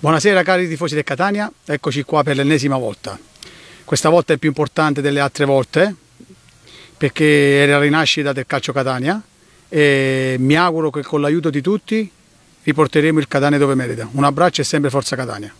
Buonasera cari tifosi del Catania, eccoci qua per l'ennesima volta. Questa volta è più importante delle altre volte perché è la rinascita del calcio Catania e mi auguro che con l'aiuto di tutti riporteremo il Catania dove merita. Un abbraccio e sempre Forza Catania.